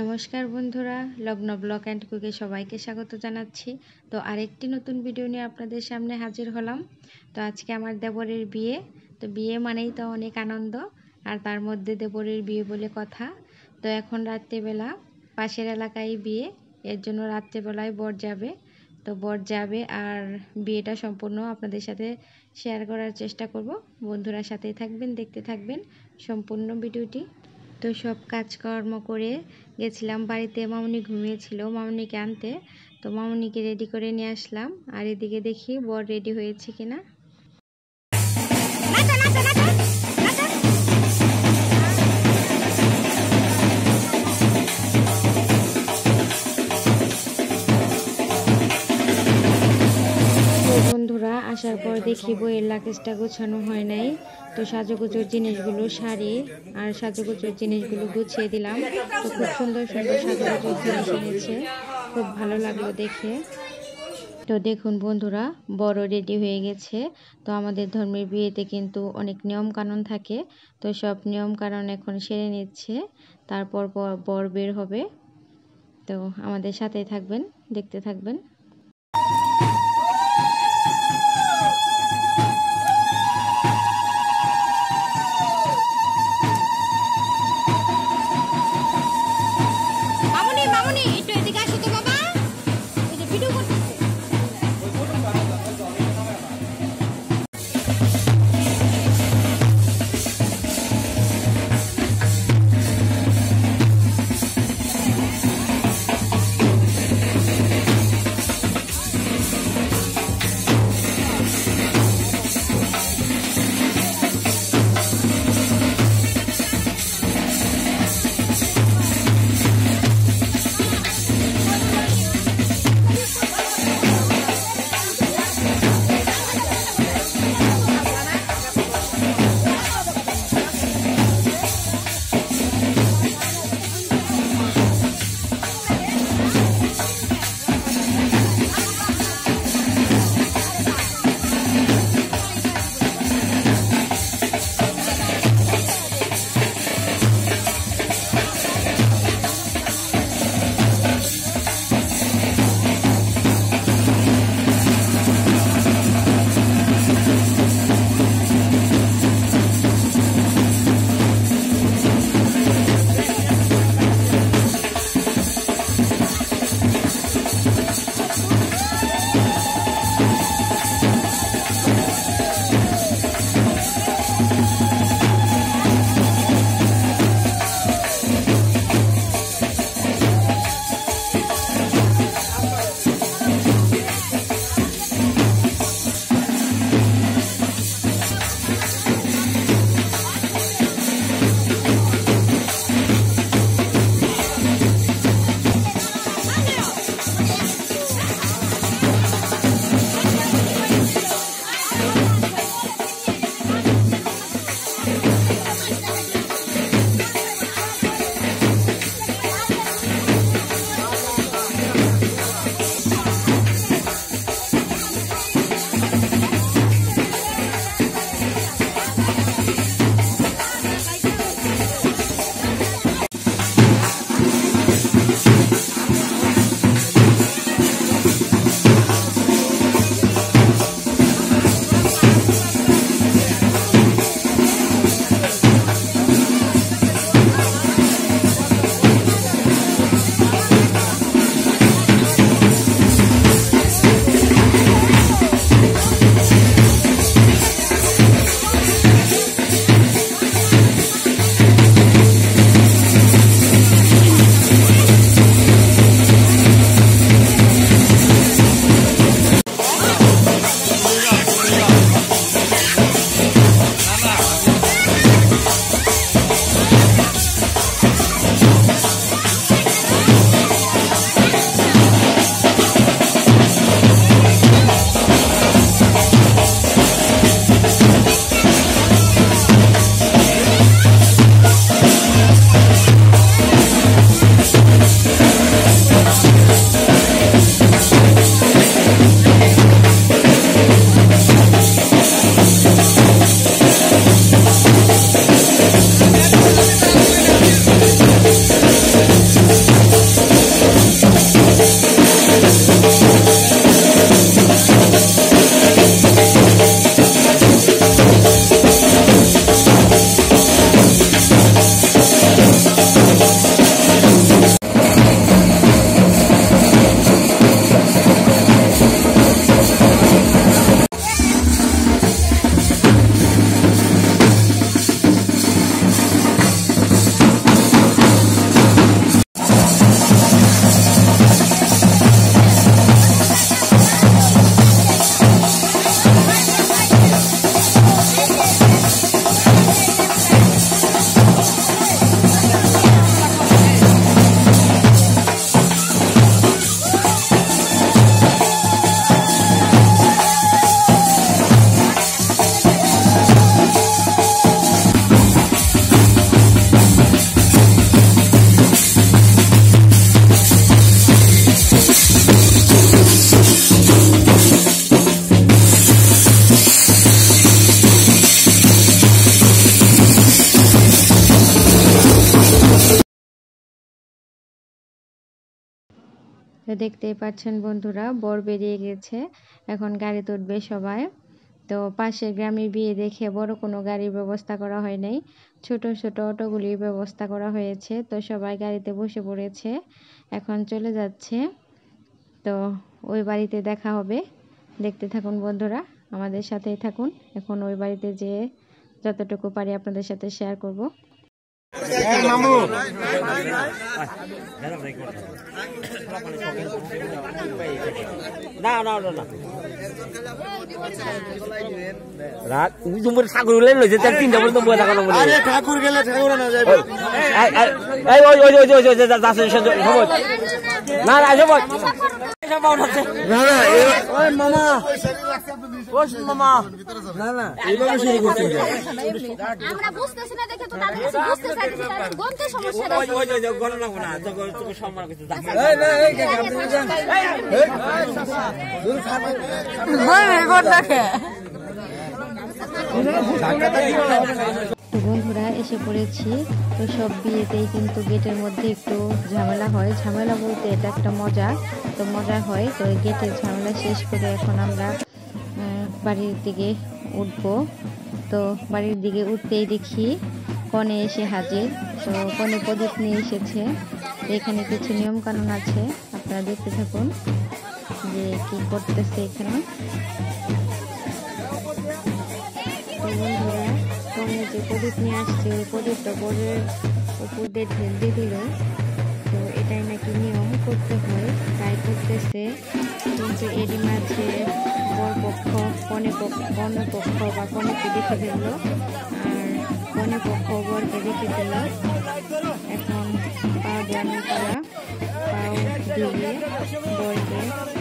নমস্কার বন্ধুরা, লগ্ন ব্লক অ্যান্ড কুকে সবাইকে স্বাগত জানাচ্ছি। তো আরেকটি নতুন ভিডিও নিয়ে আপনাদের সামনে হাজির হলাম। তো আজকে আমার দেবরের বিয়ে। তো বিয়ে মানেই তো অনেক আনন্দ, আর তার মধ্যে দেবরের বিয়ে বলে কথা। তো এখন রাত্রেবেলা, পাশের এলাকায় বিয়ে, এর জন্য রাত্রেবেলায় বর যাবে। তো বর যাবে আর বিয়েটা সম্পূর্ণ আপনাদের সাথে শেয়ার করার চেষ্টা করব। বন্ধুরা সাথেই থাকবেন, দেখতে থাকবেন সম্পূর্ণ ভিডিওটি। তো সব কাজকর্ম করে গেছিলাম বাড়িতে। মামনি ঘুমিয়েছিল মামনিকে আনতে। তো মামনিকে রেডি করে নিয়ে আসলাম। আর এদিকে দেখি বর রেডি হয়েছে কিনা। আসার পর দেখি বইয়ের লাগেজটা গোছানো হয় নাই। তো সাজুগুজোর জিনিসগুলো শাড়ি আর সাজুগুজোর জিনিসগুলো গুছিয়ে দিলাম। তো খুব সুন্দর সুন্দর সাজুগুজোর জিনিস এনেছে। খুব ভালো লাগল দেখে। তো দেখুন বন্ধুরা, বড় রেডি হয়ে গেছে। তো আমাদের ধর্মের বিয়েতে কিন্তু অনেক নিয়ম কানুন থাকে। তো সব নিয়ম কানুন এখন সেরে নিচ্ছে। তারপর বর বের হবে। তো আমাদের সাথেই থাকবেন, দেখতে থাকবেন। তো দেখতেই পাচ্ছেন বন্ধুরা, বর বেরিয়ে গেছে। এখন গাড়িতে উঠবে সবাই। তো পাশের গ্রামের বিয়ে দেখে বড় কোনো গাড়ির ব্যবস্থা করা হয় নাই। ছোট ছোট অটোগুলির ব্যবস্থা করা হয়েছে। তো সবাই গাড়িতে বসে পড়েছে। এখন চলে যাচ্ছে। তো ওই বাড়িতে দেখা হবে। দেখতে থাকুন বন্ধুরা, আমাদের সাথেই থাকুন। এখন ওই বাড়িতে যেয়ে যতটুকু পারি আপনাদের সাথে শেয়ার করব। না না না না রাত তুমি ঠাকুরগুলো লইছে তার তিনটা পর্যন্ত বই থাকা বলে আরে ঠাকুর গেলে ঠাকুর না যাবে এই ওই ওই ওই ওই যাচ্ছে সময় না না সময় না না ওই মামা ওই মামা না না এইভাবে শুরু করতে আমরা বুঝতেছি না দেখে তো তাদের কাছে বুঝতে চাইছি তাদের গন্তে সমস্যা ওই ওই ওই গণনা না তোকে তোকে সম্মান করতে এই, না, এই, কে কাম যান? এই, দূর খাবে। তো বন্ধুরা, এসে পড়েছি। তো সব বিয়েতেই কিন্তু গেটের মধ্যে একটু ঝামেলা হয়। ঝামেলা বলতে এটা একটা মজা। তো মজা হয়। তো গেটের ঝামেলা শেষ করে এখন আমরা বাড়ির দিকে উঠব। তো বাড়ির দিকে উঠতেই দেখি কনে এসে হাজির। তো কনে প্রদীপ নিয়ে এসেছে। এখানে কিছু নিয়ম কানুন আছে। আপনারা দেখতে থাকুন যে কি করতেছে এখানে। যে প্রদীপ নিয়ে আসছে, ওই প্রদীপটা বরের উপর দিয়ে ঢেল দিয়ে দিল। তো এটাই নাকি নিয়ম করতে হয়। তাই করতেছে। কিন্তু এরই মাঝে বর পক্ষ কনে পক্ষ বা কনেকে দেখে দিল আর কনে পক্ষ বরকে দেখে দিল এখন পা দেওয়ানো করা পাও দিয়ে বরকে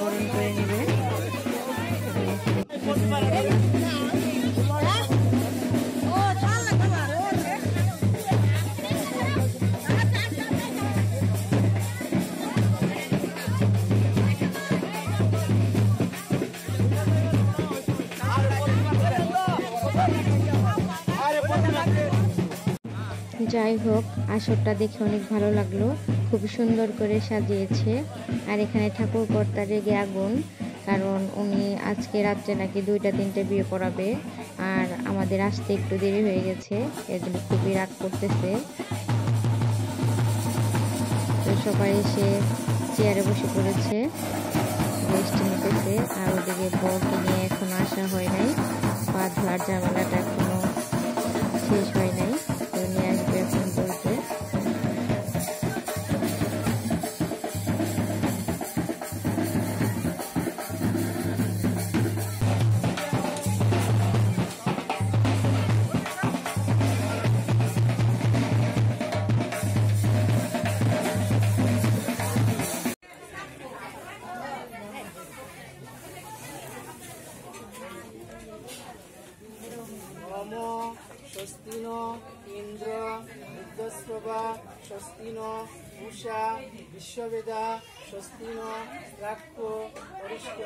বরণ করে নেবে। যাই হোক, আসরটা দেখে অনেক ভালো লাগল। খুব সুন্দর করে সাজিয়েছে। আর এখানে ঠাকুর কর্তা রেগে আগুন, কারণ উনি আজকে রাত্রে নাকি দুইটা, তিনটে বিয়ে করাবে আর আমাদের আসতে একটু দেরি হয়ে গেছে, এর জন্য খুবই রাগ করতেছে। তো সবাই এসে চেয়ারে বসে পড়েছে রেস্ট নিতেছে, আর ওদিকে বরকে নিয়ে এখনও আসা হয় নাই। পা ধোয়ার ঝামেলাটা ন ইন্দ্র বুদ্ধস্ববা স্বস্তি ন উষা বিশ্ববেদা স্বস্তি রাক্ষ অরিষ্ট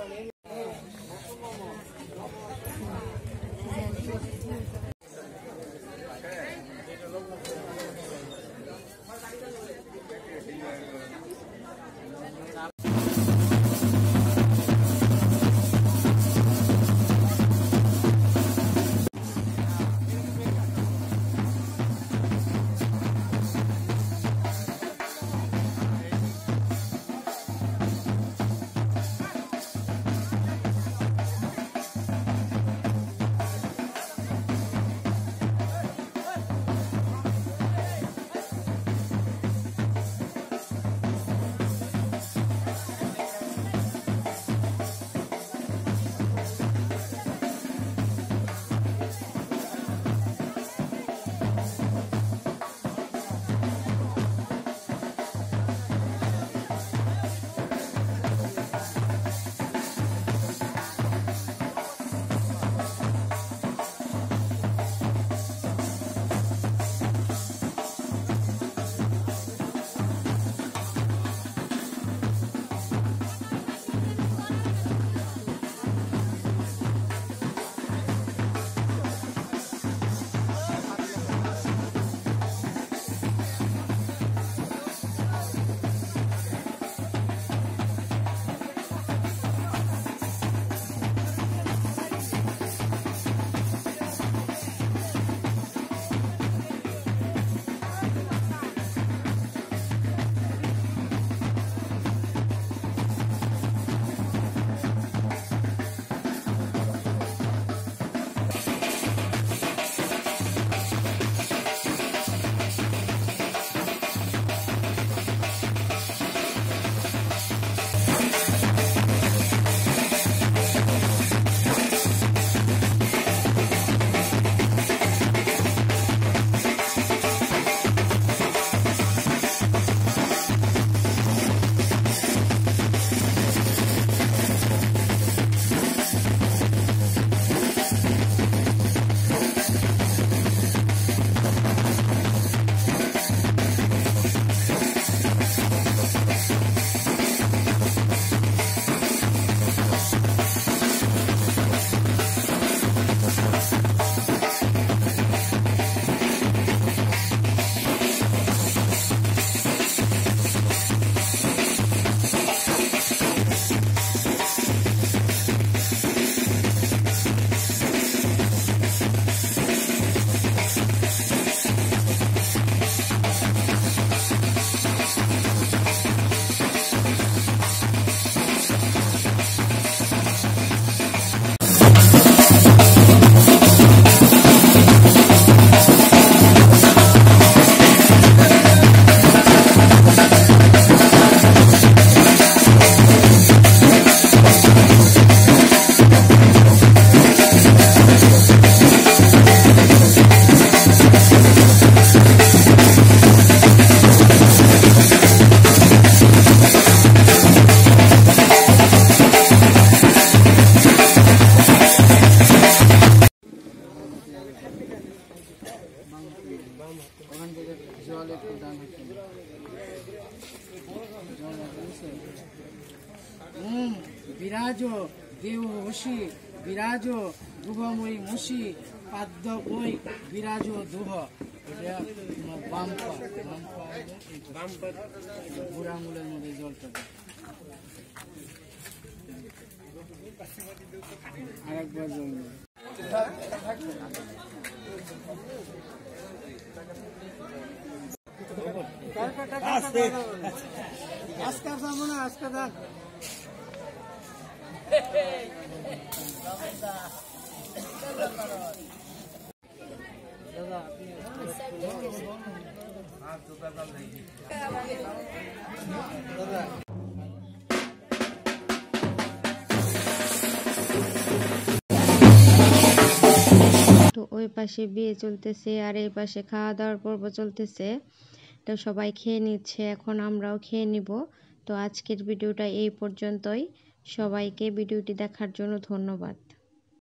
দেব হসি বিরাজ দুহময়ী মুসি পাদ্য বই বিরাজ দুহ। এটা বাম পা বাম পা হলো আঙুলের মধ্যে জলটা আরেকবার জল আজকে যাব না আজকে তো ওই পাশে বিয়ে চলতেছে আর এই পাশে খাওয়া দাওয়ার পর্ব চলতেছে। তো সবাই খেয়ে নিচ্ছে, এখন আমরাও খেয়ে নিব। তো আজকের ভিডিওটা এই পর্যন্তই। সবাইকে ভিডিওটি দেখার জন্য ধন্যবাদ।